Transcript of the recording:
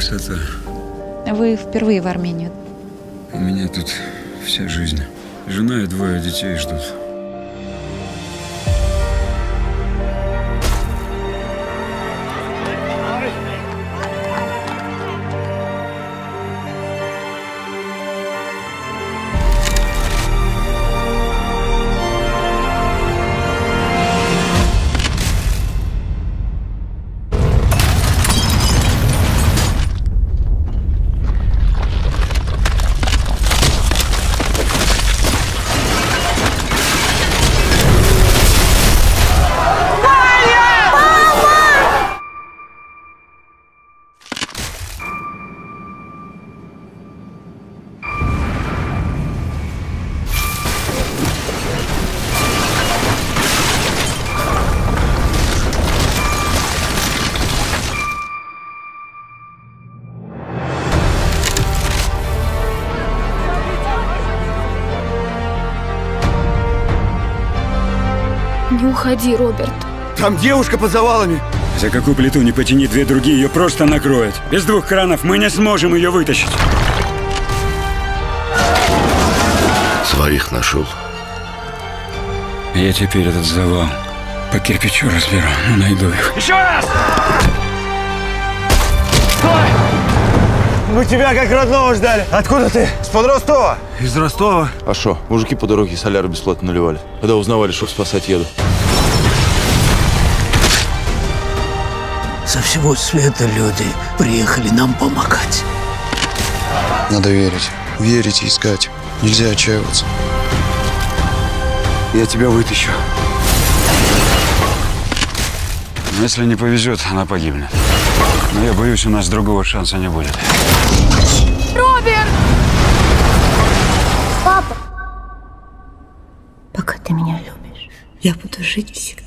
красота. Вы впервые в Армению. У меня тут вся жизнь. Жена и двое детей ждут. Не уходи, Роберт. Там девушка под завалами. За какую плиту не потяни, две другие ее просто накроют. Без двух кранов мы не сможем ее вытащить. Своих нашел. Я теперь этот завал по кирпичу разберу, но найду их. Мы тебя как родного ждали. Откуда ты? С-под Ростова. Из Ростова. А шо, мужики по дороге соляру бесплатно наливали. Когда узнавали, что спасать еду. Со всего света люди приехали нам помогать. Надо верить. Верить и искать. Нельзя отчаиваться. Я тебя вытащу. Но если не повезет, она погибнет. Но я боюсь, у нас другого шанса не будет. Роберт! Пока ты меня любишь, я буду жить всегда.